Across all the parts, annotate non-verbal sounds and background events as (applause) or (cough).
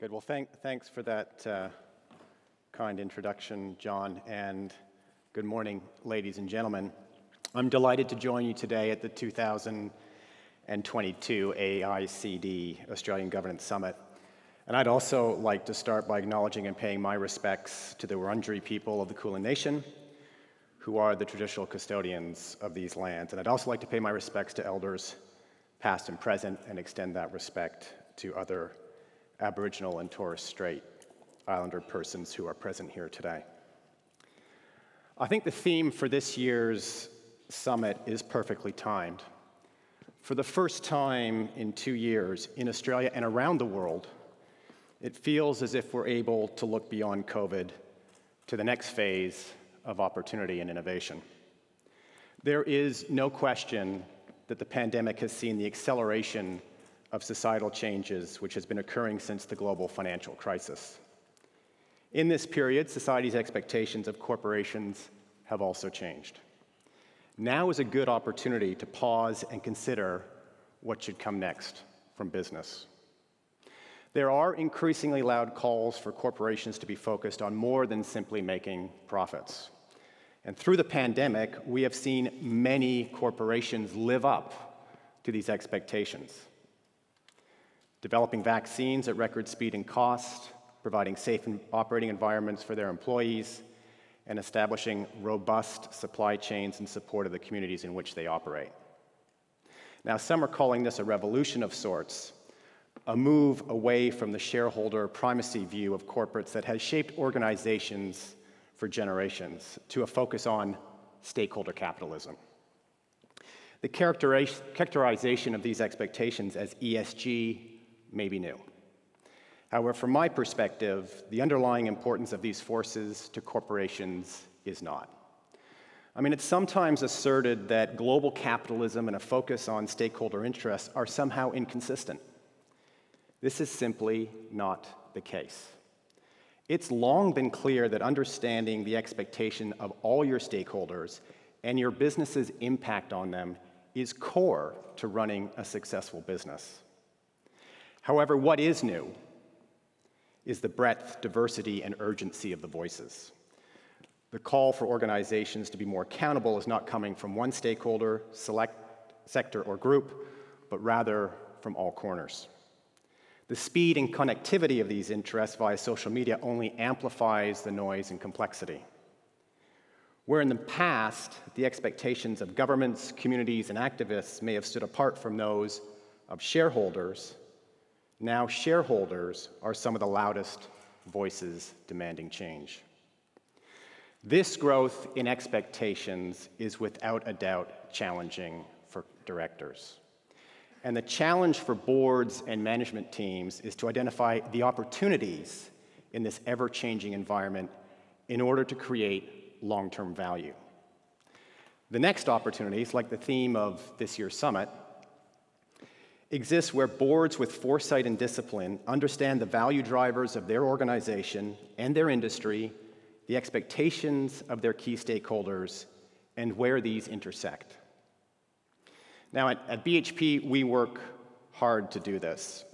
Good. Well, thank, thanks for that uh, kind introduction, John, and good morning, ladies and gentlemen. I'm delighted to join you today at the 2022 AICD Australian Governance Summit. And I'd also like to start by acknowledging and paying my respects to the Wurundjeri people of the Kulin Nation, who are the traditional custodians of these lands. And I'd also like to pay my respects to elders past and present and extend that respect to other Aboriginal and Torres Strait Islander persons who are present here today. I think the theme for this year's summit is perfectly timed. For the first time in two years in Australia and around the world, it feels as if we're able to look beyond COVID to the next phase of opportunity and innovation. There is no question that the pandemic has seen the acceleration of societal changes which has been occurring since the global financial crisis. In this period, society's expectations of corporations have also changed. Now is a good opportunity to pause and consider what should come next from business. There are increasingly loud calls for corporations to be focused on more than simply making profits. And through the pandemic, we have seen many corporations live up to these expectations developing vaccines at record speed and cost, providing safe operating environments for their employees, and establishing robust supply chains in support of the communities in which they operate. Now, some are calling this a revolution of sorts, a move away from the shareholder primacy view of corporates that has shaped organizations for generations to a focus on stakeholder capitalism. The characterization of these expectations as ESG may be new. However, from my perspective, the underlying importance of these forces to corporations is not. I mean, it's sometimes asserted that global capitalism and a focus on stakeholder interests are somehow inconsistent. This is simply not the case. It's long been clear that understanding the expectation of all your stakeholders and your business's impact on them is core to running a successful business. However, what is new is the breadth, diversity, and urgency of the voices. The call for organizations to be more accountable is not coming from one stakeholder, select sector, or group, but rather from all corners. The speed and connectivity of these interests via social media only amplifies the noise and complexity. Where in the past, the expectations of governments, communities, and activists may have stood apart from those of shareholders, now, shareholders are some of the loudest voices demanding change. This growth in expectations is without a doubt challenging for directors. And the challenge for boards and management teams is to identify the opportunities in this ever changing environment in order to create long term value. The next opportunities, like the theme of this year's summit, exists where boards with foresight and discipline understand the value drivers of their organization and their industry, the expectations of their key stakeholders, and where these intersect. Now, at, at BHP, we work hard to do this,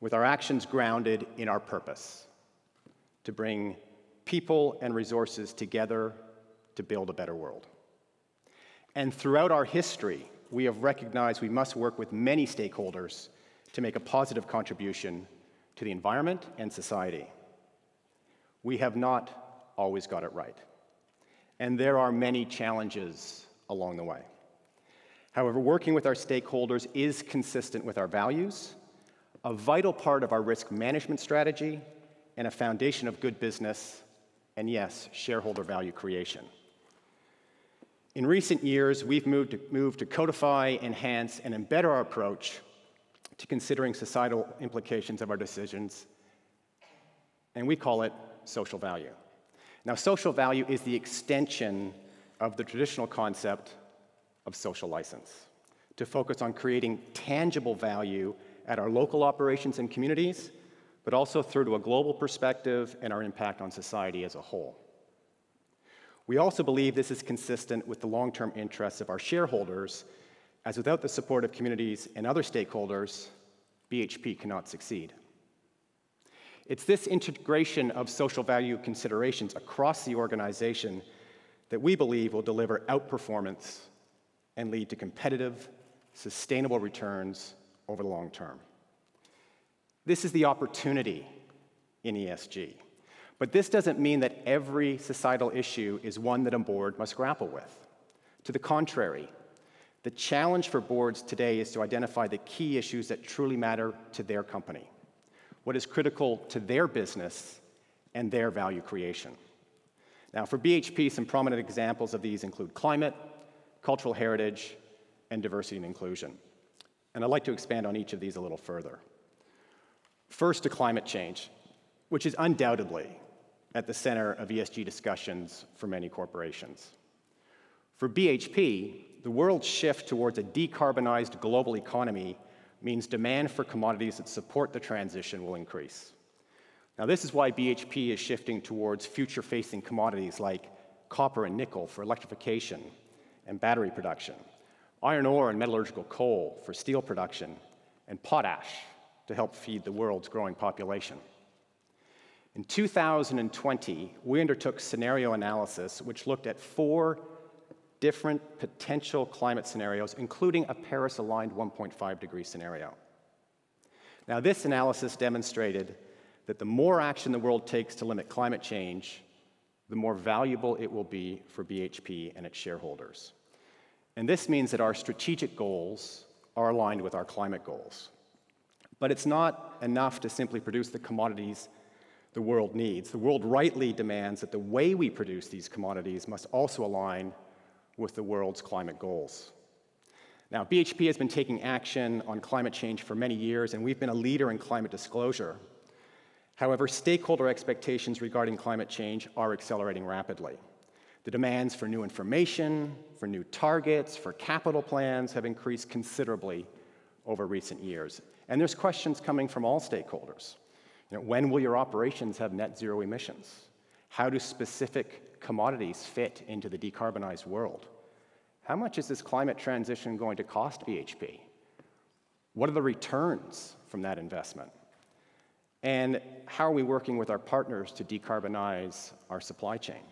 with our actions grounded in our purpose to bring people and resources together to build a better world. And throughout our history, we have recognized we must work with many stakeholders to make a positive contribution to the environment and society. We have not always got it right, and there are many challenges along the way. However, working with our stakeholders is consistent with our values, a vital part of our risk management strategy, and a foundation of good business, and yes, shareholder value creation. In recent years, we've moved to, moved to codify, enhance, and embed our approach to considering societal implications of our decisions, and we call it social value. Now, social value is the extension of the traditional concept of social license to focus on creating tangible value at our local operations and communities, but also through to a global perspective and our impact on society as a whole. We also believe this is consistent with the long term interests of our shareholders, as without the support of communities and other stakeholders, BHP cannot succeed. It's this integration of social value considerations across the organization that we believe will deliver outperformance and lead to competitive, sustainable returns over the long term. This is the opportunity in ESG. But this doesn't mean that every societal issue is one that a board must grapple with. To the contrary, the challenge for boards today is to identify the key issues that truly matter to their company, what is critical to their business and their value creation. Now, for BHP, some prominent examples of these include climate, cultural heritage, and diversity and inclusion. And I'd like to expand on each of these a little further. First, to climate change, which is undoubtedly at the center of ESG discussions for many corporations. For BHP, the world's shift towards a decarbonized global economy means demand for commodities that support the transition will increase. Now, this is why BHP is shifting towards future facing commodities like copper and nickel for electrification and battery production, iron ore and metallurgical coal for steel production, and potash to help feed the world's growing population. In 2020, we undertook scenario analysis which looked at four different potential climate scenarios, including a Paris aligned 1.5 degree scenario. Now, this analysis demonstrated that the more action the world takes to limit climate change, the more valuable it will be for BHP and its shareholders. And this means that our strategic goals are aligned with our climate goals. But it's not enough to simply produce the commodities the world needs. The world rightly demands that the way we produce these commodities must also align with the world's climate goals. Now, BHP has been taking action on climate change for many years, and we've been a leader in climate disclosure. However, stakeholder expectations regarding climate change are accelerating rapidly. The demands for new information, for new targets, for capital plans have increased considerably over recent years. And there's questions coming from all stakeholders. You know, when will your operations have net zero emissions? How do specific commodities fit into the decarbonized world? How much is this climate transition going to cost BHP? What are the returns from that investment? And how are we working with our partners to decarbonize our supply chain?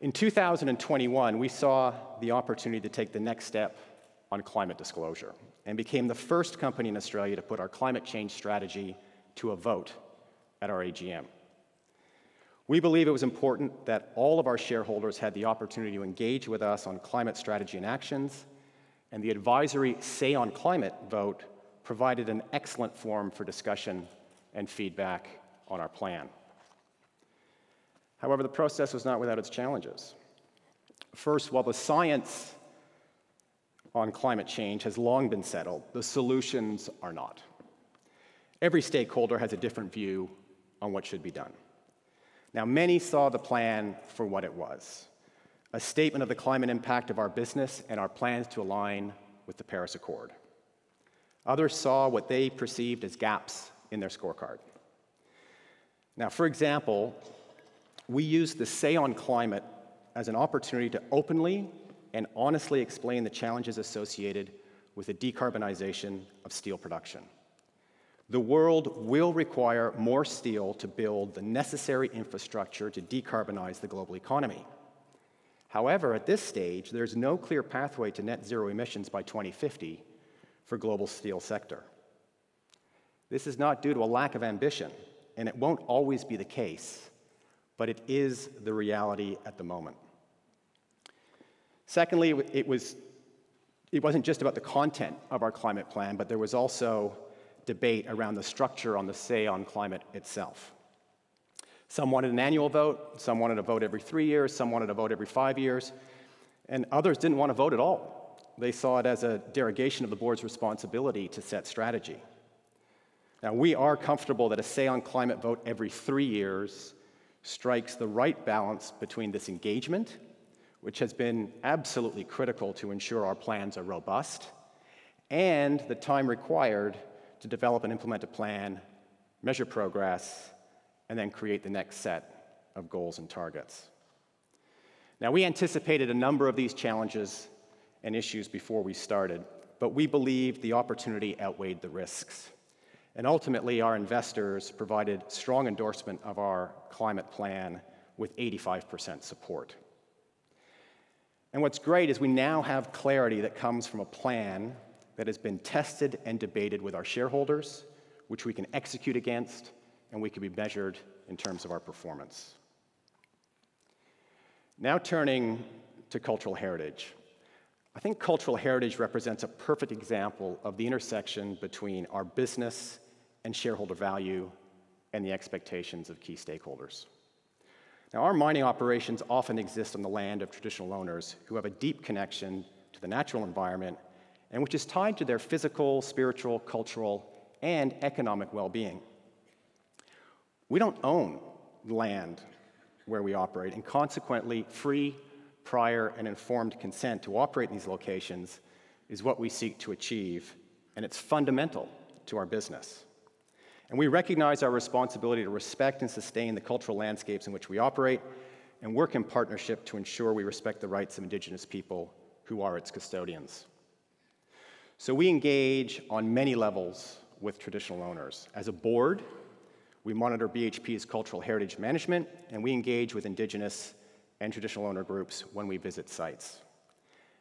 In 2021, we saw the opportunity to take the next step on climate disclosure and became the first company in Australia to put our climate change strategy to a vote at our AGM. We believe it was important that all of our shareholders had the opportunity to engage with us on climate strategy and actions, and the advisory Say on Climate vote provided an excellent forum for discussion and feedback on our plan. However, the process was not without its challenges. First, while the science on climate change has long been settled, the solutions are not. Every stakeholder has a different view on what should be done. Now, many saw the plan for what it was a statement of the climate impact of our business and our plans to align with the Paris Accord. Others saw what they perceived as gaps in their scorecard. Now, for example, we used the Say on Climate as an opportunity to openly and honestly explain the challenges associated with the decarbonization of steel production. The world will require more steel to build the necessary infrastructure to decarbonize the global economy. However, at this stage, there's no clear pathway to net zero emissions by 2050 for global steel sector. This is not due to a lack of ambition, and it won't always be the case, but it is the reality at the moment. Secondly, it, was, it wasn't just about the content of our climate plan, but there was also debate around the structure on the say on climate itself. Some wanted an annual vote, some wanted a vote every three years, some wanted a vote every five years, and others didn't want to vote at all. They saw it as a derogation of the board's responsibility to set strategy. Now, we are comfortable that a say on climate vote every three years strikes the right balance between this engagement which has been absolutely critical to ensure our plans are robust, and the time required to develop and implement a plan, measure progress, and then create the next set of goals and targets. Now, we anticipated a number of these challenges and issues before we started, but we believed the opportunity outweighed the risks. And ultimately, our investors provided strong endorsement of our climate plan with 85% support. And what's great is we now have clarity that comes from a plan that has been tested and debated with our shareholders, which we can execute against, and we can be measured in terms of our performance. Now turning to cultural heritage. I think cultural heritage represents a perfect example of the intersection between our business and shareholder value and the expectations of key stakeholders. Now, our mining operations often exist on the land of traditional owners who have a deep connection to the natural environment and which is tied to their physical, spiritual, cultural, and economic well being. We don't own land where we operate, and consequently, free, prior, and informed consent to operate in these locations is what we seek to achieve, and it's fundamental to our business. And we recognize our responsibility to respect and sustain the cultural landscapes in which we operate and work in partnership to ensure we respect the rights of Indigenous people who are its custodians. So we engage on many levels with traditional owners. As a board, we monitor BHP's cultural heritage management, and we engage with Indigenous and traditional owner groups when we visit sites.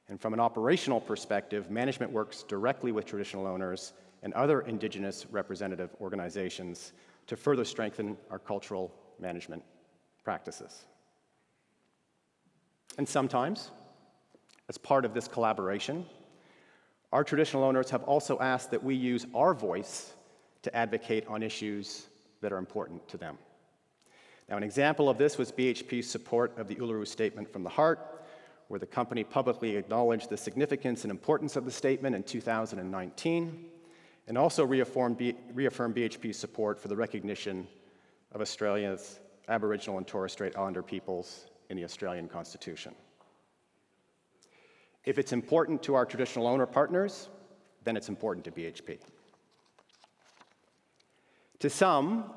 And from an operational perspective, management works directly with traditional owners and other Indigenous representative organizations to further strengthen our cultural management practices. And sometimes, as part of this collaboration, our traditional owners have also asked that we use our voice to advocate on issues that are important to them. Now, an example of this was BHP's support of the Uluru Statement from the Heart, where the company publicly acknowledged the significance and importance of the statement in 2019, and also reaffirmed BHP's support for the recognition of Australia's Aboriginal and Torres Strait Islander peoples in the Australian Constitution. If it's important to our traditional owner partners, then it's important to BHP. To some,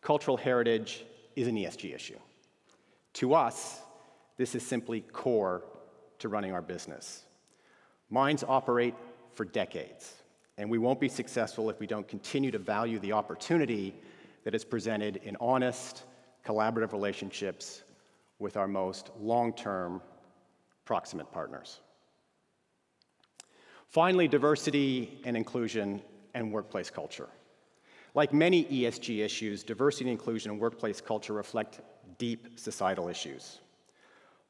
cultural heritage is an ESG issue. To us, this is simply core to running our business. Mines operate for decades, and we won't be successful if we don't continue to value the opportunity that is presented in honest, collaborative relationships with our most long term proximate partners. Finally, diversity and inclusion and workplace culture. Like many ESG issues, diversity and inclusion and workplace culture reflect deep societal issues.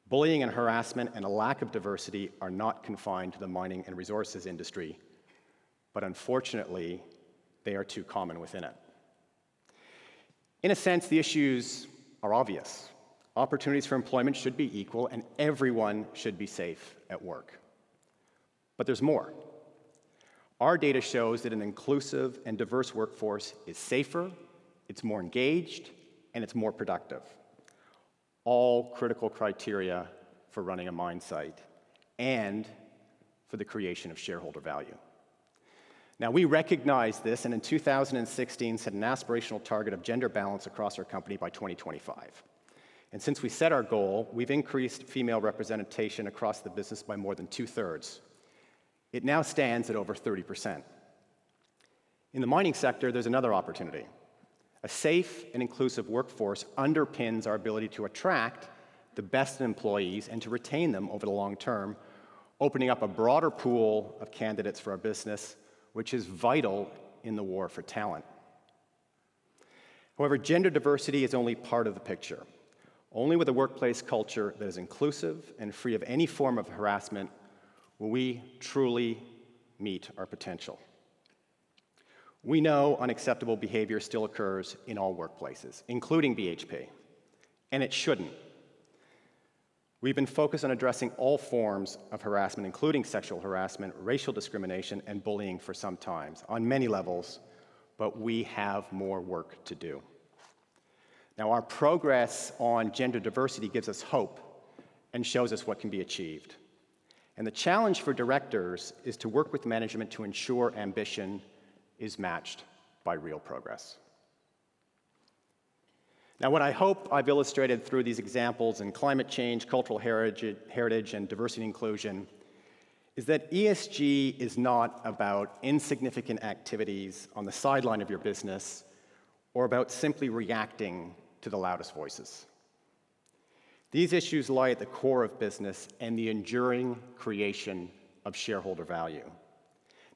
Bullying and harassment and a lack of diversity are not confined to the mining and resources industry, but unfortunately, they are too common within it. In a sense, the issues are obvious. Opportunities for employment should be equal, and everyone should be safe at work. But there's more. Our data shows that an inclusive and diverse workforce is safer, it's more engaged, and it's more productive. All critical criteria for running a mine site and for the creation of shareholder value. Now, we recognize this, and in 2016 set an aspirational target of gender balance across our company by 2025. And since we set our goal, we've increased female representation across the business by more than two thirds it now stands at over 30%. In the mining sector, there's another opportunity. A safe and inclusive workforce underpins our ability to attract the best employees and to retain them over the long term, opening up a broader pool of candidates for our business, which is vital in the war for talent. However, gender diversity is only part of the picture. Only with a workplace culture that is inclusive and free of any form of harassment will we truly meet our potential. We know unacceptable behavior still occurs in all workplaces, including BHP, and it shouldn't. We've been focused on addressing all forms of harassment, including sexual harassment, racial discrimination, and bullying for some time, on many levels, but we have more work to do. Now, our progress on gender diversity gives us hope and shows us what can be achieved. And the challenge for directors is to work with management to ensure ambition is matched by real progress. Now, what I hope I've illustrated through these examples in climate change, cultural heritage, and diversity and inclusion is that ESG is not about insignificant activities on the sideline of your business or about simply reacting to the loudest voices. These issues lie at the core of business and the enduring creation of shareholder value.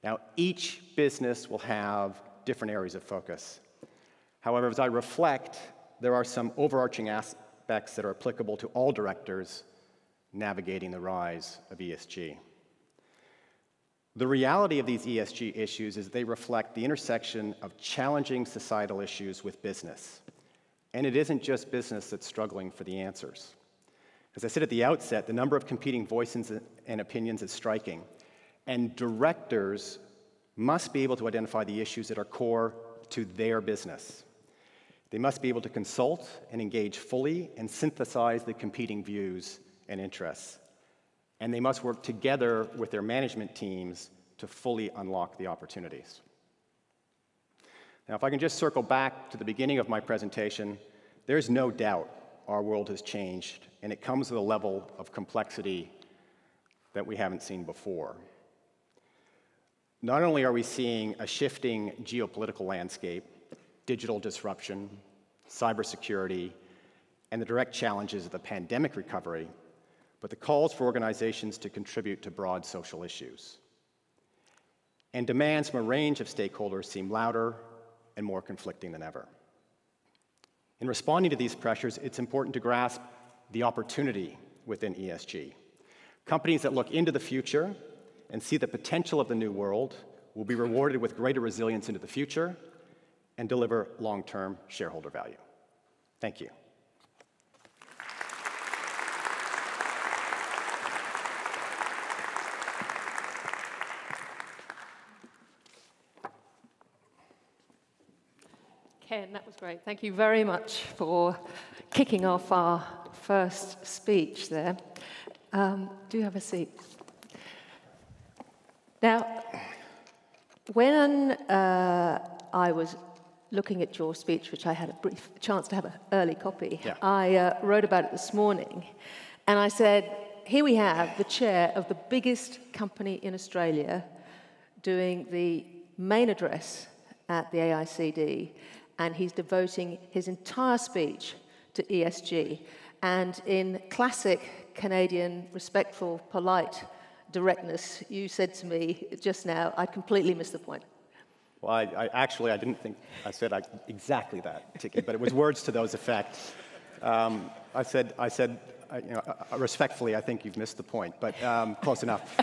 Now, each business will have different areas of focus. However, as I reflect, there are some overarching aspects that are applicable to all directors navigating the rise of ESG. The reality of these ESG issues is they reflect the intersection of challenging societal issues with business. And it isn't just business that's struggling for the answers. As I said at the outset, the number of competing voices and opinions is striking, and directors must be able to identify the issues that are core to their business. They must be able to consult and engage fully and synthesize the competing views and interests and they must work together with their management teams to fully unlock the opportunities. Now, if I can just circle back to the beginning of my presentation, there's no doubt our world has changed, and it comes with a level of complexity that we haven't seen before. Not only are we seeing a shifting geopolitical landscape, digital disruption, cybersecurity, and the direct challenges of the pandemic recovery, but the calls for organizations to contribute to broad social issues. And demands from a range of stakeholders seem louder and more conflicting than ever. In responding to these pressures, it's important to grasp the opportunity within ESG. Companies that look into the future and see the potential of the new world will be rewarded with greater resilience into the future and deliver long term shareholder value. Thank you. Ken, that was great. Thank you very much for kicking off our first speech there. Um, do you have a seat? Now, when uh, I was looking at your speech, which I had a brief chance to have an early copy, yeah. I uh, wrote about it this morning, and I said, here we have the chair of the biggest company in Australia doing the main address at the AICD, and he's devoting his entire speech to ESG. And in classic Canadian, respectful, polite directness, you said to me just now, I completely missed the point. Well, I, I actually, I didn't think I said I, exactly that, Tiki, but it was words to those effects. Um, I said, I said, I, you know, uh, respectfully, I think you've missed the point, but um, close enough.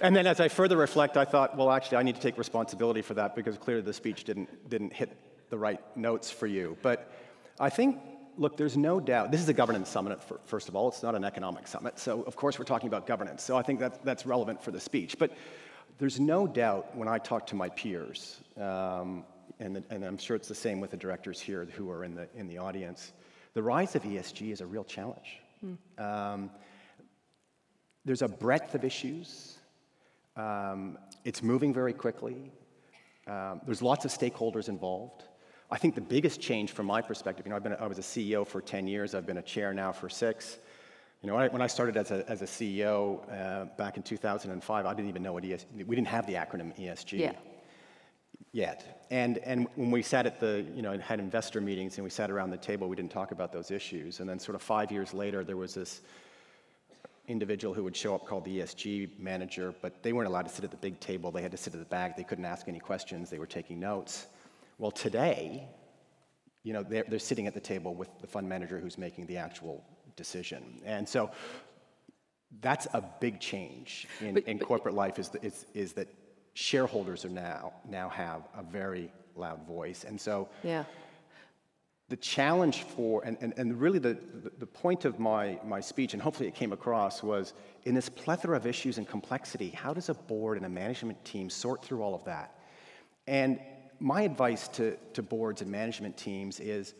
And then as I further reflect, I thought, well, actually, I need to take responsibility for that because clearly the speech didn't, didn't hit the right notes for you. But I think, look, there's no doubt, this is a governance summit, first of all, it's not an economic summit. So, of course, we're talking about governance. So I think that, that's relevant for the speech. But there's no doubt when I talk to my peers, um, and, and I'm sure it's the same with the directors here who are in the, in the audience, the rise of ESG is a real challenge. Mm. Um, there's a breadth of issues. Um, it's moving very quickly. Um, there's lots of stakeholders involved. I think the biggest change from my perspective, you know, I've been, I was a CEO for 10 years, I've been a chair now for six. You know, when I, when I started as a, as a CEO uh, back in 2005, I didn't even know what ES, we didn't have the acronym ESG yeah. Yet. And, and when we sat at the, you know, had investor meetings and we sat around the table, we didn't talk about those issues. And then sort of five years later, there was this individual who would show up called the ESG manager, but they weren't allowed to sit at the big table. They had to sit at the back. They couldn't ask any questions. They were taking notes. Well, today, you know, they're, they're sitting at the table with the fund manager who's making the actual decision. And so that's a big change in, but, in but, corporate life is, is, is that shareholders are now, now have a very loud voice. And so yeah. the challenge for, and, and, and really the, the, point of my, my speech, and hopefully it came across, was in this plethora of issues and complexity, how does a board and a management team sort through all of that? And my advice to, to boards and management teams is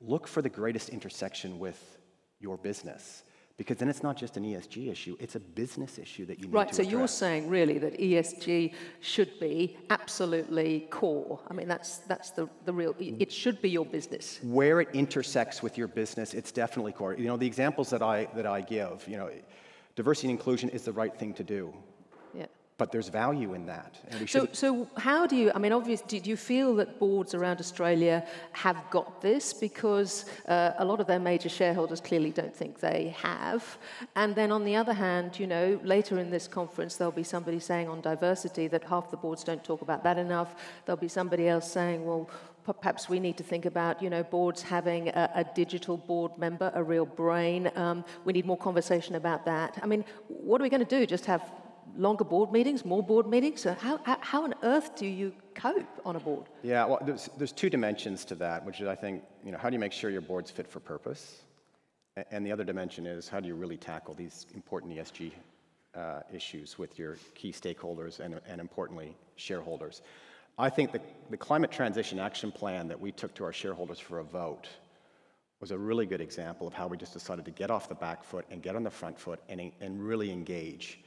look for the greatest intersection with your business because then it's not just an ESG issue, it's a business issue that you need to right, so address. you're saying really that ESG should be absolutely core. I mean, that's, that's the, the real, it should be your business. Where it intersects with your business, it's definitely core. You know, the examples that I, that I give, you know, diversity and inclusion is the right thing to do. But there's value in that. so, so how do you, I mean, obviously, do you feel that boards around Australia have got this? Because uh, a lot of their major shareholders clearly don't think they have. And then on the other hand, you know, later in this conference, there'll be somebody saying on diversity that half the boards don't talk about that enough. There'll be somebody else saying, well, perhaps we need to think about, you know, boards having a, a digital board member, a real brain. Um, we need more conversation about that. I mean, what are we going to do? Just have longer board meetings, more board meetings? So how, how on earth do you cope on a board? Yeah, well, there's, there's two dimensions to that, which is, I think, you know, how do you make sure your board's fit for purpose? And the other dimension is how do you really tackle these important ESG uh, issues with your key stakeholders and, and importantly, shareholders? I think the, the Climate Transition Action Plan that we took to our shareholders for a vote was a really good example of how we just decided to get off the back foot and get on the front foot and, and really engage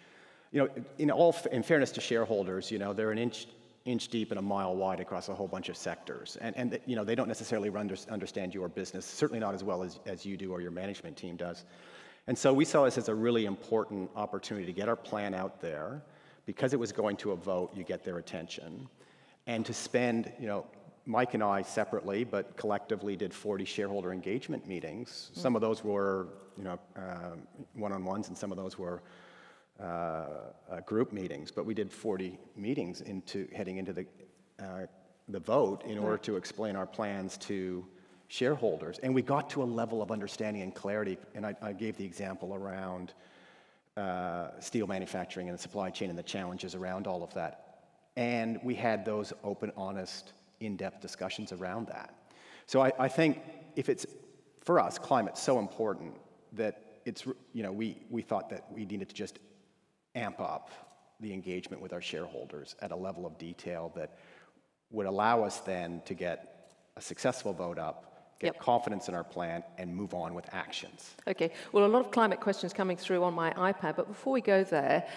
you know, in all in fairness to shareholders, you know, they're an inch inch deep and a mile wide across a whole bunch of sectors, and and you know they don't necessarily understand your business, certainly not as well as as you do or your management team does, and so we saw this as a really important opportunity to get our plan out there, because it was going to a vote, you get their attention, and to spend, you know. Mike and I separately, but collectively, did 40 shareholder engagement meetings. Some of those were, you know, uh, one-on-ones, and some of those were uh, group meetings, but we did 40 meetings into heading into the, uh, the vote in order to explain our plans to shareholders. And we got to a level of understanding and clarity, and I, I gave the example around uh, steel manufacturing and the supply chain and the challenges around all of that. And we had those open, honest, in-depth discussions around that. So I, I think if it's, for us, climate's so important that it's, you know, we, we thought that we needed to just amp up the engagement with our shareholders at a level of detail that would allow us then to get a successful vote up, get yep. confidence in our plan, and move on with actions. Okay. Well, a lot of climate questions coming through on my iPad, but before we go there,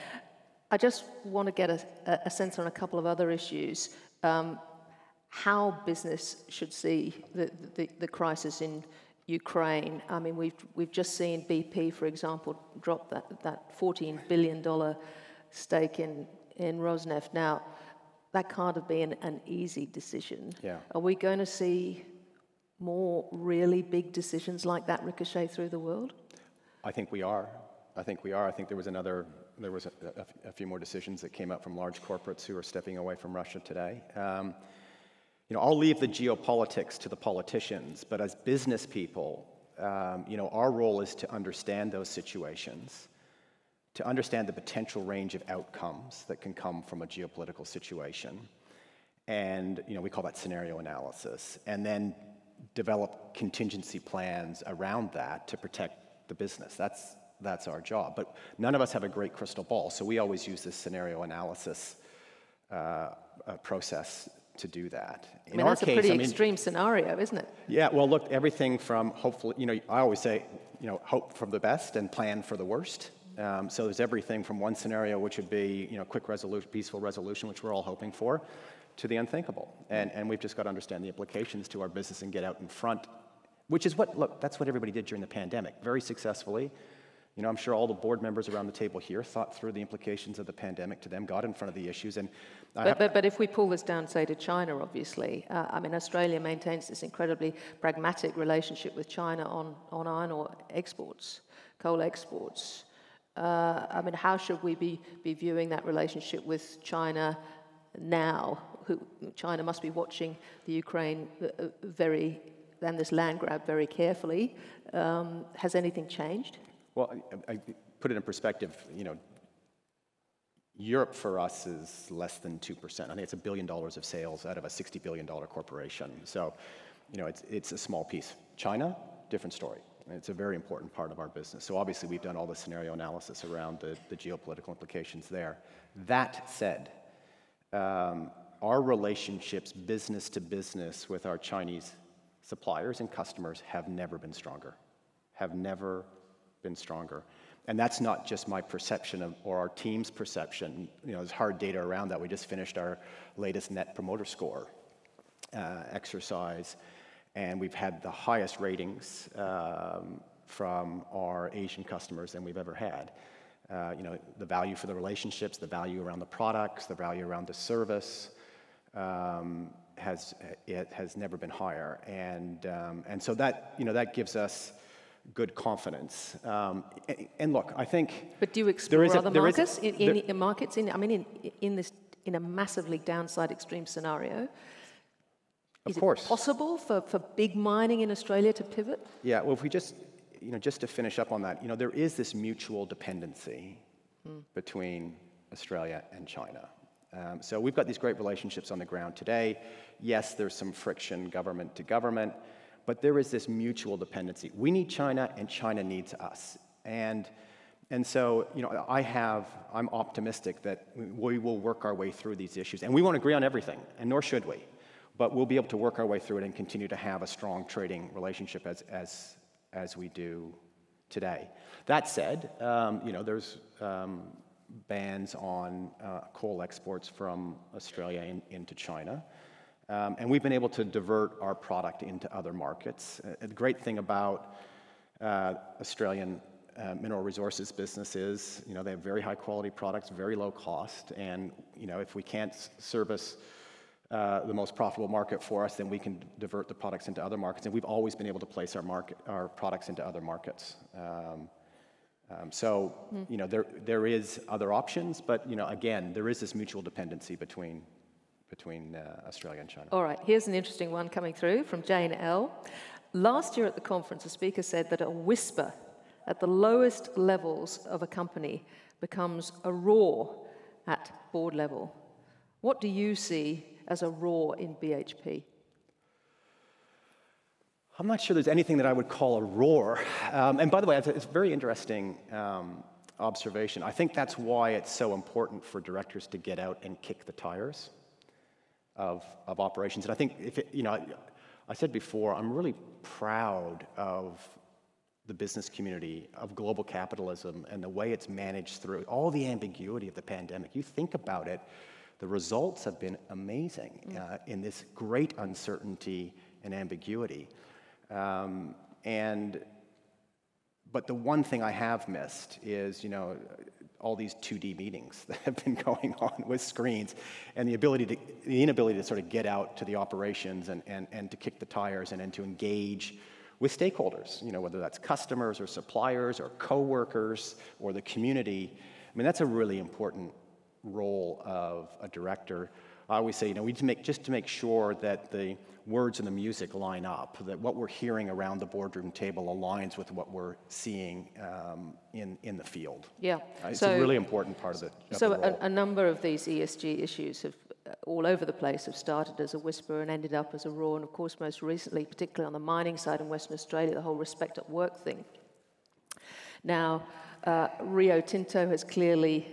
I just want to get a, a sense on a couple of other issues. Um, how business should see the, the, the crisis in Ukraine. I mean, we've, we've just seen BP, for example, drop that, that $14 billion stake in, in Rosneft. Now, that can't have been an easy decision. Yeah. Are we going to see more really big decisions like that ricochet through the world? I think we are. I think we are. I think there was another, there was a, a, a few more decisions that came out from large corporates who are stepping away from Russia today. Um, you know, I'll leave the geopolitics to the politicians, but as business people, um, you know, our role is to understand those situations, to understand the potential range of outcomes that can come from a geopolitical situation. And, you know, we call that scenario analysis. And then develop contingency plans around that to protect the business. That's, that's our job. But none of us have a great crystal ball, so we always use this scenario analysis uh, uh, process to do that. In I mean, that's case, a pretty I mean, extreme scenario, isn't it? Yeah, well, look, everything from hopefully, you know, I always say, you know, hope for the best and plan for the worst. Um, so there's everything from one scenario, which would be, you know, quick resolution, peaceful resolution, which we're all hoping for, to the unthinkable. And, and we've just got to understand the implications to our business and get out in front, which is what, look, that's what everybody did during the pandemic, very successfully. You know, I'm sure all the board members around the table here thought through the implications of the pandemic to them, got in front of the issues, and but, but, but, if we pull this down, say, to China, obviously, uh, I mean, Australia maintains this incredibly pragmatic relationship with China on, on iron ore exports, coal exports. Uh, I mean, how should we be, be viewing that relationship with China now? Who, China must be watching the Ukraine uh, very, and this land grab very carefully. Um, has anything changed? Well, I, I put it in perspective, you know, Europe for us is less than 2%. I think it's a billion dollars of sales out of a $60 billion corporation. So, you know, it's, it's a small piece. China, different story. It's a very important part of our business. So obviously we've done all the scenario analysis around the, the geopolitical implications there. That said, um, our relationships business to business with our Chinese suppliers and customers have never been stronger, have never been stronger. And that's not just my perception of, or our team's perception. You know, there's hard data around that. We just finished our latest Net Promoter Score uh, exercise, and we've had the highest ratings um, from our Asian customers than we've ever had. uh, you know, the value for the relationships, the value around the products, the value around the service um, has, it has never been higher. And, um, and so that, you know, that gives us good confidence. Um, and, and, look, I think. But do you explore a, other markets? A, in, in, in, markets in, I mean, in, in, this, in a massively downside extreme scenario? Is of course. it possible for, for big mining in Australia to pivot? Yeah, well, if we just you know, just to finish up on that, you know, there is this mutual dependency mm. between Australia and China. Um, so we've got these great relationships on the ground today. Yes, there's some friction government to government, but there is this mutual dependency. We need China, and China needs us. And and so, you know, I have, I'm optimistic that we will work our way through these issues. And we won't agree on everything, and nor should we. But we'll be able to work our way through it and continue to have a strong trading relationship as, as, as we do today. That said, um, you know, there's um, bans on uh, coal exports from Australia in, into China. Um, and we've been able to divert our product into other markets. Uh, the great thing about uh, Australian uh, mineral resources business is, you know, they have very high quality products, very low cost, and, you know, if we can't service uh, the most profitable market for us, then we can divert the products into other markets. And we've always been able to place our, market, our products into other markets. Um, um, so, mm. you know, there, there is other options, but, you know, again, there is this mutual dependency between, between uh, Australia and China. All right, here's an interesting one coming through from Jane L. Last year at the conference, a speaker said that a whisper at the lowest levels of a company becomes a roar at board level. What do you see as a roar in BHP? I'm not sure there's anything that I would call a roar. Um, and by the way, it's a, it's a very interesting um, observation. I think that's why it's so important for directors to get out and kick the tires of, of operations. And I think, if it, you know, I, I said before, I'm really proud of the business community, of global capitalism, and the way it's managed through all the ambiguity of the pandemic. You think about it, the results have been amazing mm. uh, in this great uncertainty and ambiguity. Um, and but the one thing I have missed is, you know, all these 2D meetings (laughs) that have been going on with screens and the ability to, the inability to sort of get out to the operations and, and, and to kick the tires and, and to engage with stakeholders, you know, whether that's customers or suppliers or coworkers or the community. I mean, that's a really important role of a director. I always say, you know, we need to make, just to make sure that the words and the music line up, that what we're hearing around the boardroom table aligns with what we're seeing um, in, in the field. Yeah. Uh, it's so, a really important part of it. So a, a, number of these ESG issues have uh, all over the place have started as a whisper and ended up as a roar. And of course, most recently, particularly on the mining side in Western Australia, the whole respect at work thing. Now, uh, Rio Tinto has clearly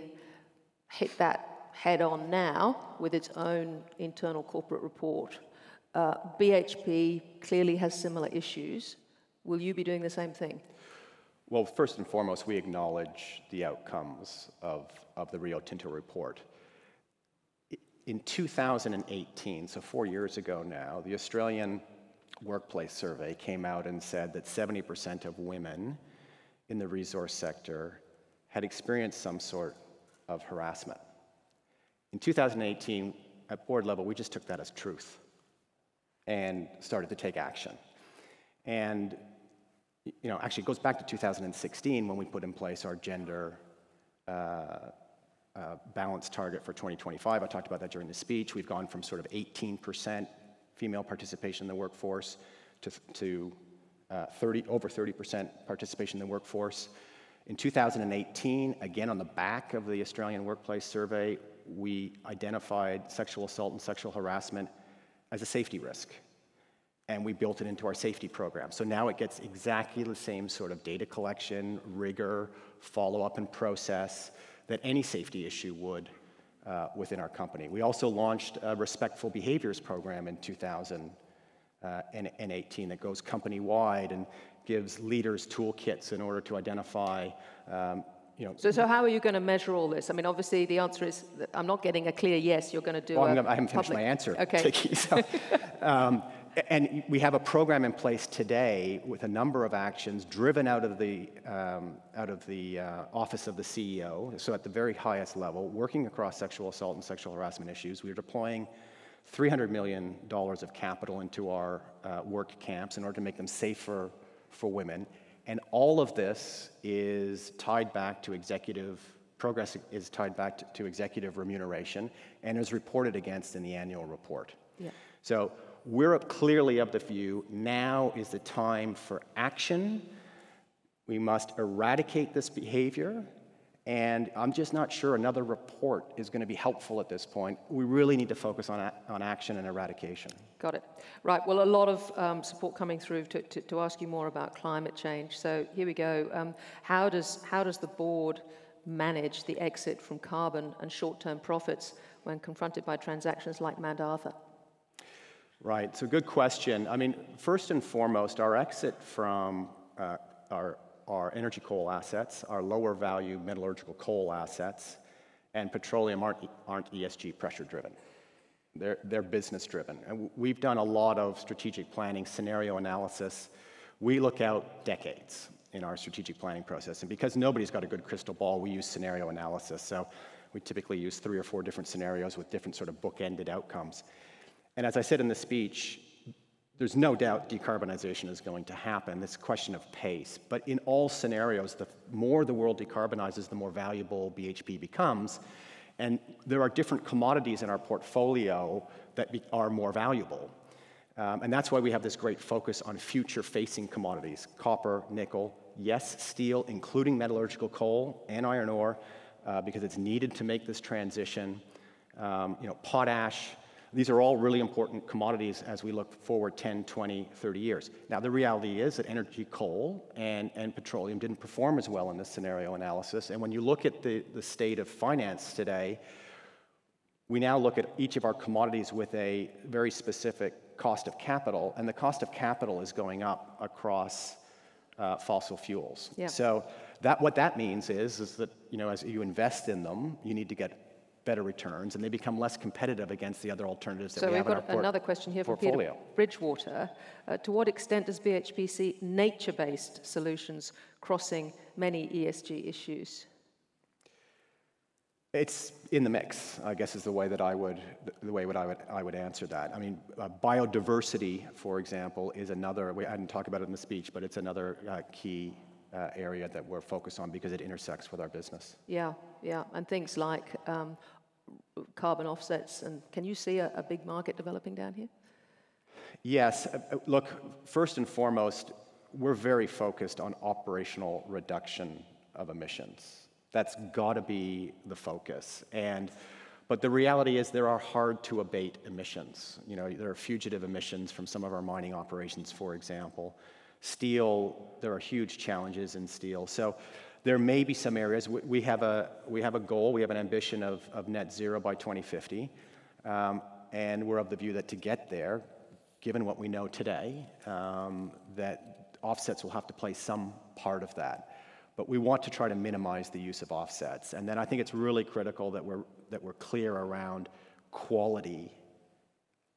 hit that head on now with its own internal corporate report. Uh, BHP clearly has similar issues. Will you be doing the same thing? Well, first and foremost, we acknowledge the outcomes of, of the Rio Tinto report. In 2018, so four years ago now, the Australian Workplace Survey came out and said that 70% of women in the resource sector had experienced some sort of harassment. In 2018, at board level, we just took that as truth and started to take action. And you know, actually, it goes back to 2016 when we put in place our gender uh, uh, balance target for 2025. I talked about that during the speech. We've gone from sort of 18% female participation in the workforce to, to uh, 30, over 30% participation in the workforce. In 2018, again on the back of the Australian Workplace Survey, we identified sexual assault and sexual harassment as a safety risk. And we built it into our safety program. So now it gets exactly the same sort of data collection, rigor, follow up, and process that any safety issue would uh, within our company. We also launched a respectful behaviors program in 2018 uh, that goes company wide and gives leaders toolkits in order to identify um, you know, so, so how are you going to measure all this? I mean, obviously the answer is I'm not getting a clear yes. You're going to do. Well, I haven't finished my answer. Okay. (laughs) So, um, And we have a program in place today with a number of actions driven out of the, um, out of the uh, office of the CEO, so at the very highest level, working across sexual assault and sexual harassment issues. We're deploying $300 million of capital into our uh, work camps in order to make them safer for women. And all of this is tied back to executive progress is tied back to, to executive remuneration and is reported against in the annual report. Yeah. So we're clearly of the view now is the time for action. We must eradicate this behavior. And I'm just not sure another report is going to be helpful at this point. We really need to focus on, on action and eradication. Got it. Right. Well, a lot of um, support coming through to, to, to, ask you more about climate change. So here we go. Um, how, does, how does the board manage the exit from carbon and short term profits when confronted by transactions like Mount Arthur? Right, so good question. I mean, first and foremost, our exit from uh, our, our energy coal assets, our lower value metallurgical coal assets, and petroleum aren't, aren't ESG pressure driven. They're, they're business driven. And we've done a lot of strategic planning, scenario analysis. We look out decades in our strategic planning process. And because nobody's got a good crystal ball, we use scenario analysis. So we typically use three or four different scenarios with different sort of bookended outcomes. And as I said in the speech, there's no doubt decarbonization is going to happen. It's a question of pace. But in all scenarios, the more the world decarbonizes, the more valuable BHP becomes. And there are different commodities in our portfolio that be, are more valuable. Um, and that's why we have this great focus on future facing commodities copper, nickel, yes, steel, including metallurgical coal and iron ore, uh, because it's needed to make this transition. Um, you know, potash, these are all really important commodities as we look forward 10, 20, 30 years. Now, the reality is that energy coal and, and petroleum didn't perform as well in this scenario analysis. And when you look at the, the state of finance today, we now look at each of our commodities with a very specific cost of capital, and the cost of capital is going up across uh, fossil fuels. Yeah. So that, what that means is, is that you know, as you invest in them, you need to get better returns, and they become less competitive against the other alternatives that so we have in our portfolio. So we've got another question here from Peter Bridgewater. Uh, to what extent does BHP see nature-based solutions crossing many ESG issues? It's in the mix, I guess, is the way that I would the way that I would I would answer that. I mean, uh, biodiversity, for example, is another. We, I didn't talk about it in the speech, but it's another uh, key uh, area that we're focused on because it intersects with our business. Yeah, yeah, and things like um, carbon offsets. And can you see a, a big market developing down here? Yes. Uh, uh, look, first and foremost, we're very focused on operational reduction of emissions. That's got to be the focus. And but the reality is there are hard to abate emissions. You know, there are fugitive emissions from some of our mining operations, for example. Steel, there are huge challenges in steel. So there may be some areas, we have a, we have a goal, we have an ambition of, of net zero by 2050, um, and we're of the view that to get there, given what we know today, um, that offsets will have to play some part of that. But we want to try to minimize the use of offsets. And then I think it's really critical that we're, that we're clear around quality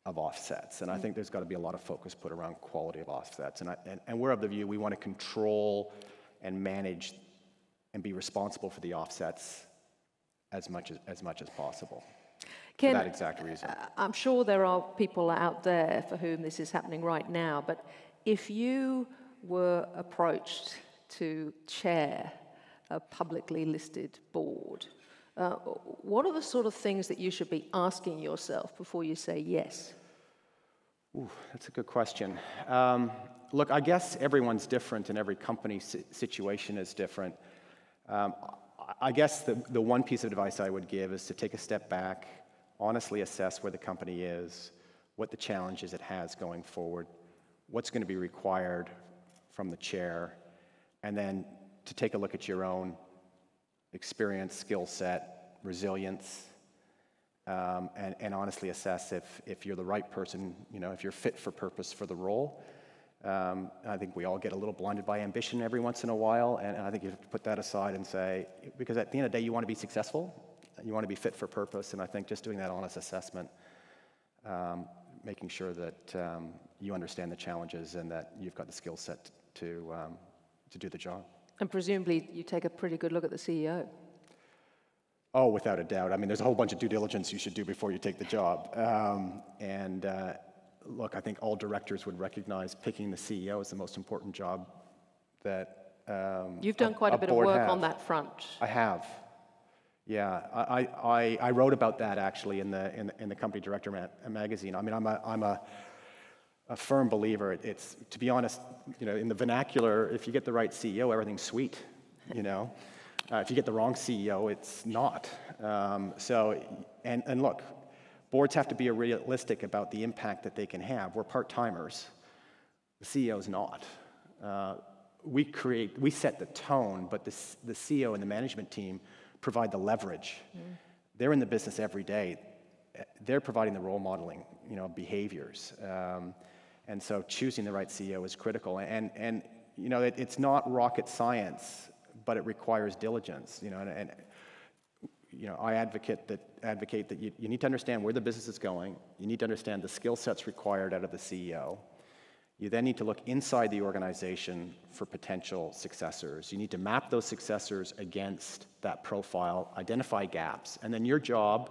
of offsets. And I think there's got to be a lot of focus put around quality of offsets. And, I, and, and we're of the view we want to control and manage and be responsible for the offsets as much as, as, much as possible. Ken, for that exact reason. Uh, I'm sure there are people out there for whom this is happening right now, but if you were approached to chair a publicly listed board, uh, what are the sort of things that you should be asking yourself before you say yes? Ooh, that's a good question. Um, look, I guess everyone's different and every company situation is different. Um, I guess the, the one piece of advice I would give is to take a step back, honestly assess where the company is, what the challenges it has going forward, what's going to be required from the chair, and then to take a look at your own experience, skill set, resilience, um, and, and honestly assess if, if you're the right person, you know, if you're fit for purpose for the role. Um, I think we all get a little blinded by ambition every once in a while, and, and, I think you have to put that aside and say, because at the end of the day, you want to be successful, you want to be fit for purpose, and I think just doing that honest assessment um, making sure that um, you understand the challenges and that you've got the skill set to, um, to do the job. And presumably you take a pretty good look at the CEO. Oh, without a doubt. I mean, there's a whole bunch of due diligence you should do before you take the job. Um, and uh, look, I think all directors would recognize picking the CEO is the most important job that um, You've done quite a, a bit of work have. on that front. I have. Yeah, I, I, I, wrote about that actually in the, in in the Company Director ma magazine. I mean, I'm a, I'm a, a firm believer. It's, to be honest, you know, in the vernacular, if you get the right CEO, everything's sweet, you know. (laughs) Uh, if you get the wrong CEO, it's not. Um, so, and, and look, boards have to be realistic about the impact that they can have. We're part-timers. The CEO is not. Uh, we create, we set the tone, but the, the CEO and the management team provide the leverage. Mm. They're in the business every day. They're providing the role modeling, you know, behaviors. Um, and so choosing the right CEO is critical. And, and you know, it, it's not rocket science, but it requires diligence. You know, and, and you know, I advocate that, advocate that you, you need to understand where the business is going. You need to understand the skill sets required out of the CEO. You then need to look inside the organization for potential successors. You need to map those successors against that profile, identify gaps, and then your job,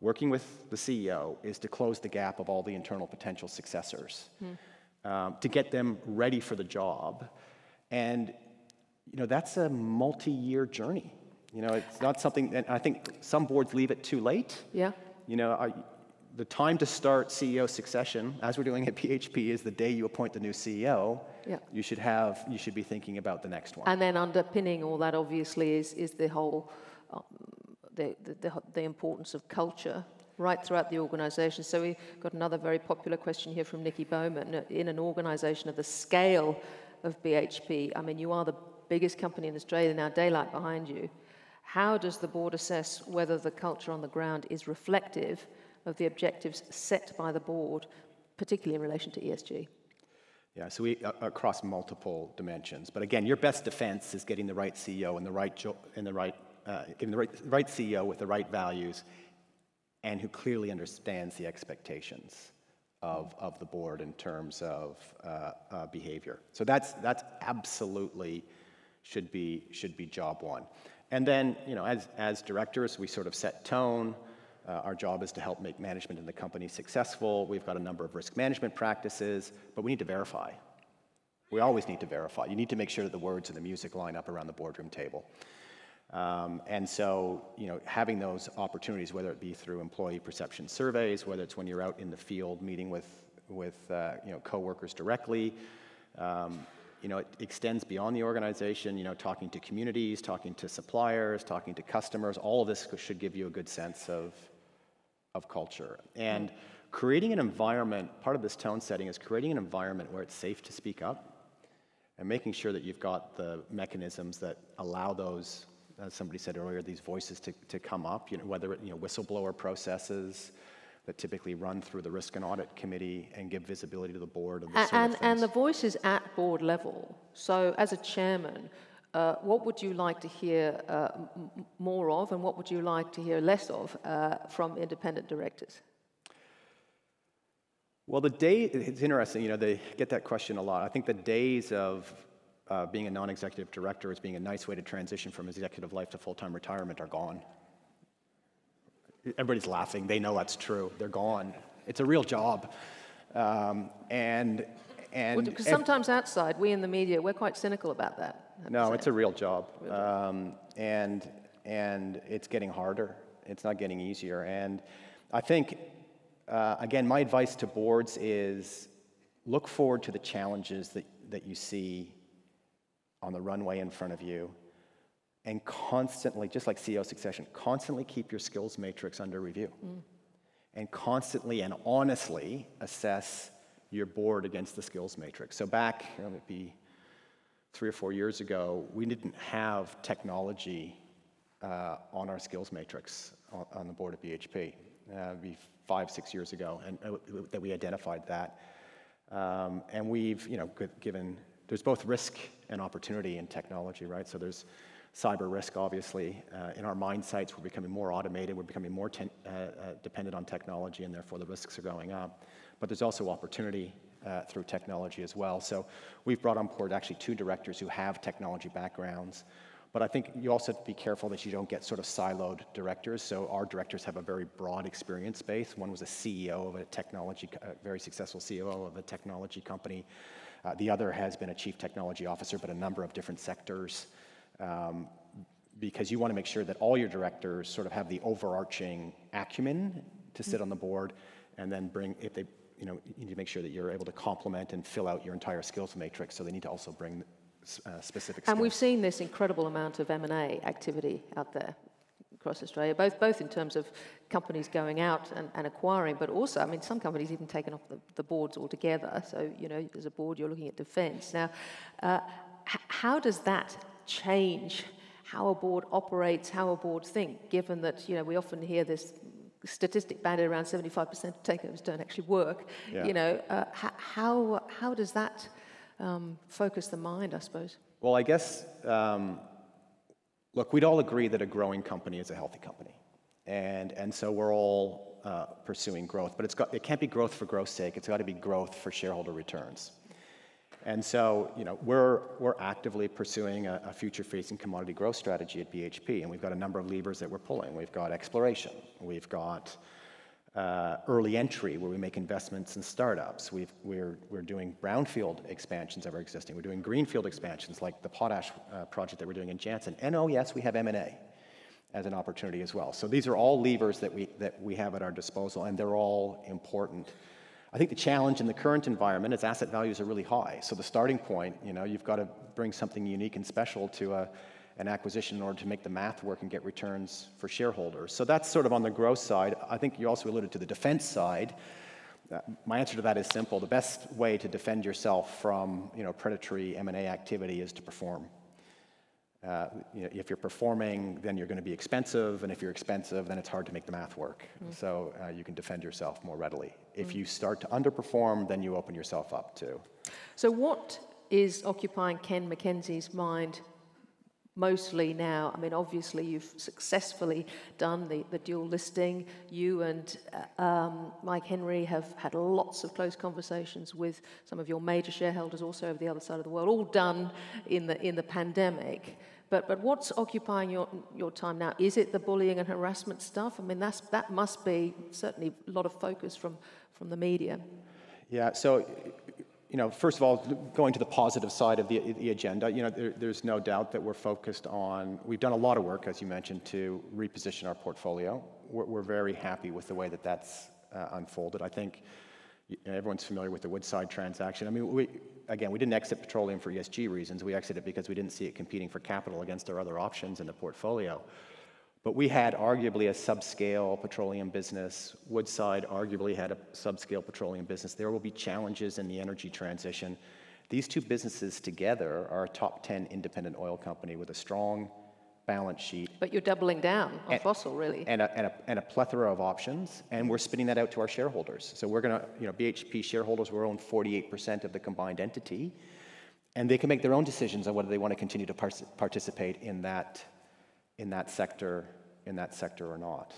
working with the CEO, is to close the gap of all the internal potential successors mm. um, to get them ready for the job. And you know that's a multi-year journey. You know, it's not something. And I think some boards leave it too late. Yeah. You know, I, the time to start CEO succession, as we're doing at BHP, is the day you appoint the new CEO. Yeah. You should have, you should be thinking about the next one. And then underpinning all that, obviously, is, is the whole, um, the, the, the importance of culture right throughout the organization. So we got another very popular question here from Nikki Bowman. In an organization of the scale of BHP, I mean, you are the biggest company in Australia now, daylight behind you. How does the board assess whether the culture on the ground is reflective of the objectives set by the board, particularly in relation to ESG? Yeah, so we uh, across multiple dimensions. But again, your best defense is getting the right CEO and the right jo- and the right uh, getting the right, right CEO with the right values, and who clearly understands the expectations of, of the board in terms of uh, uh, behavior. So that's that's absolutely should be should be job one. And then you know, as as directors, we sort of set tone. Uh, our job is to help make management in the company successful. We've got a number of risk management practices, but we need to verify. We always need to verify. You need to make sure that the words and the music line up around the boardroom table. Um, and so, you know, having those opportunities, whether it be through employee perception surveys, whether it's when you're out in the field meeting with, with uh, you know, coworkers directly, um, you know, it extends beyond the organization, you know, talking to communities, talking to suppliers, talking to customers, all of this should give you a good sense of, of culture. And creating an environment, part of this tone setting is creating an environment where it's safe to speak up and making sure that you've got the mechanisms that allow those, as somebody said earlier, these voices to, to come up, you know, whether it, you know, whistleblower processes that typically run through the risk and audit committee and give visibility to the board and, and, and the voices at board level. So as a chairman, uh, what would you like to hear uh, m- more of, and what would you like to hear less of uh, from independent directors? Well, the day, it's interesting, you know, they get that question a lot. I think the days of uh, being a non executive director as being a nice way to transition from executive life to full time retirement are gone. Everybody's laughing. They know that's true. They're gone. It's a real job. Um, and and because sometimes outside, we in the media, we're quite cynical about that. No, it's a real job, um, and and it's getting harder. It's not getting easier. And I think, uh, again, my advice to boards is look forward to the challenges that that you see on the runway in front of you, and constantly, just like CEO succession, constantly keep your skills matrix under review, mm. and constantly and honestly assess your board against the skills matrix. So back, you know, it be three or four years ago, we didn't have technology uh, on our skills matrix on, on the board of BHP. Uh, be five, six years ago, and uh, that we identified that. Um, and we've, you know, given there's both risk and opportunity in technology, right? So there's cyber risk, obviously. Uh, in our mine sites, we're becoming more automated, we're becoming more ten, uh, uh, dependent on technology, and therefore the risks are going up. But there's also opportunity uh, through technology as well. So we've brought on board actually two directors who have technology backgrounds. But I think you also have to be careful that you don't get sort of siloed directors. So our directors have a very broad experience base. One was a CEO of a technology, a very successful CEO of a technology company. Uh, the other has been a chief technology officer, but a number of different sectors. Um, because you want to make sure that all your directors sort of have the overarching acumen to sit on the board and then bring, if they, you know, you need to make sure that you're able to complement and fill out your entire skills matrix. So they need to also bring uh, specific And we've seen this incredible amount of M&A activity out there across Australia, both, both in terms of companies going out and, and acquiring, but also, I mean, some companies even taken off the, the, boards altogether. So, you know, as a board, you're looking at defence. Now, uh, how does that change how a board operates, how a board think, given that, you know, we often hear this statistic banded around 75% of takeovers don't actually work. Yeah. You know, uh, how, how does that um, focus the mind, I suppose? Well, I guess, um, look, we'd all agree that a growing company is a healthy company. And, and so we're all uh, pursuing growth, but it's got, it can't be growth for growth's sake. It's got to be growth for shareholder returns. And so, you know, we're, we're actively pursuing a, a future-facing commodity growth strategy at BHP, and we've got a number of levers that we're pulling. We've got exploration. We've got uh, early entry, where we make investments in startups. we are we're doing brownfield expansions of our existing. We're doing greenfield expansions, like the potash uh, project that we're doing in Jansen. And oh, yes, we have M&A as an opportunity as well. So these are all levers that we, that we have at our disposal, and they're all important. I think the challenge in the current environment is asset values are really high. So the starting point, you know, you've got to bring something unique and special to a, an acquisition in order to make the math work and get returns for shareholders. So that's sort of on the growth side. I think you also alluded to the defense side. Uh, my answer to that is simple. The best way to defend yourself from, you know, predatory M&A activity is to perform. Uh, you know, if you're performing, then you're going to be expensive, and if you're expensive, then it's hard to make the math work. Mm. So uh, you can defend yourself more readily. If mm. you start to underperform, then you open yourself up too. So what is occupying Ken MacKenzie's mind mostly now? I mean, obviously you've successfully done the, the dual listing. You and uh, um, Mike Henry have had lots of close conversations with some of your major shareholders also over the other side of the world, all done in the, in the pandemic. But, but what's occupying your, your time now? Is it the bullying and harassment stuff? I mean, that's, that must be certainly a lot of focus from, from the media. Yeah, so, you know, first of all, going to the positive side of the, the agenda, you know, there, there's no doubt that we're focused on, we've done a lot of work, as you mentioned, to reposition our portfolio. We're, we're very happy with the way that that's uh, unfolded. I think everyone's familiar with the Woodside transaction. I mean, we, again, we didn't exit petroleum for ESG reasons. We exited because we didn't see it competing for capital against our other options in the portfolio. But we had arguably a subscale petroleum business. Woodside arguably had a subscale petroleum business. There will be challenges in the energy transition. These two businesses together are a top 10 independent oil company with a strong balance sheet. But you're doubling down on and, fossil, really. And a, and, a, and a plethora of options, and we're spinning that out to our shareholders. So we're going to, you know, BHP shareholders will own 48% of the combined entity, and they can make their own decisions on whether they want to continue to par- participate in that, in that sector, in that sector or not.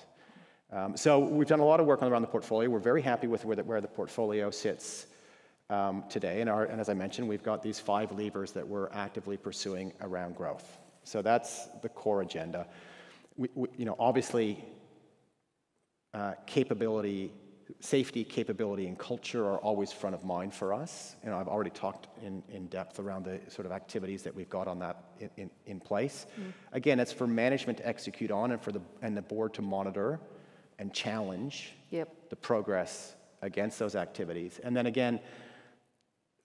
Um, so we've done a lot of work around the portfolio. We're very happy with where the, where the portfolio sits um, today, and, our, and as I mentioned, we've got these five levers that we're actively pursuing around growth. So that's the core agenda. We, we, you know, obviously, uh, capability, safety, capability, and culture are always front of mind for us. You know, I've already talked in, in depth around the sort of activities that we've got on that in, in, in place. Mm. Again, it's for management to execute on and for the and the board to monitor and challenge yep. the progress against those activities. And then again,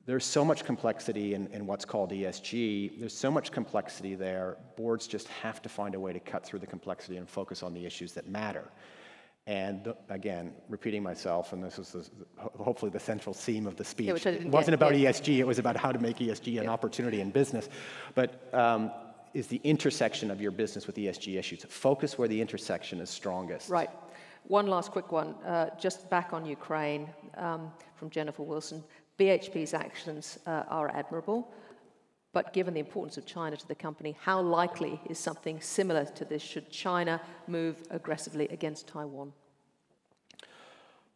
there's so much complexity in, in, what's called ESG. There's so much complexity there. Boards just have to find a way to cut through the complexity and focus on the issues that matter. And again, repeating myself, and this is hopefully the central theme of the speech. Yeah, it wasn't about yeah. ESG, it was about how to make ESG an yeah. opportunity in business. But um, is the intersection of your business with ESG issues. Focus where the intersection is strongest. Right. One last quick one, uh, just back on Ukraine um, from Jennifer Wilson. BHP's actions uh, are admirable. But given the importance of China to the company, how likely is something similar to this should China move aggressively against Taiwan?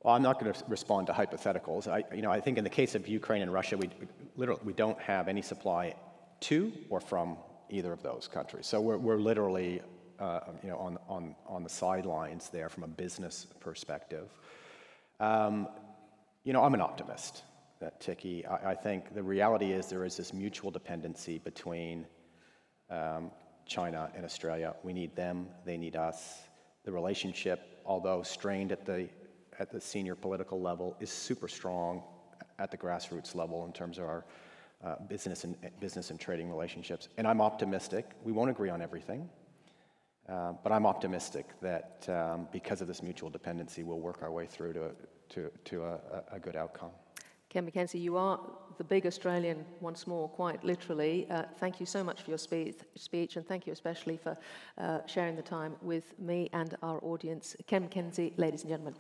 Well, I'm not going to respond to hypotheticals. I, you know, I think in the case of Ukraine and Russia, we literally we don't have any supply to or from either of those countries. So we're, we're literally, uh, you know, on, on, on the sidelines there from a business perspective. Um, you know, I'm an optimist, uh, Ticky. I, I, think the reality is there is this mutual dependency between um, China and Australia. We need them, they need us. The relationship, although strained at the at the senior political level is super strong at the grassroots level in terms of our uh, business and business and trading relationships. And I'm optimistic. We won't agree on everything, uh, but I'm optimistic that um, because of this mutual dependency, we'll work our way through to to, to a, a good outcome. Ken MacKenzie, you are the big Australian once more, quite literally. Uh, thank you so much for your spe- speech, and thank you especially for uh, sharing the time with me and our audience. Ken MacKenzie, ladies and gentlemen.